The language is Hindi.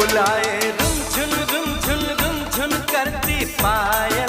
बुलाए रुम झुन रुम झुन रुम झुन करती पाए।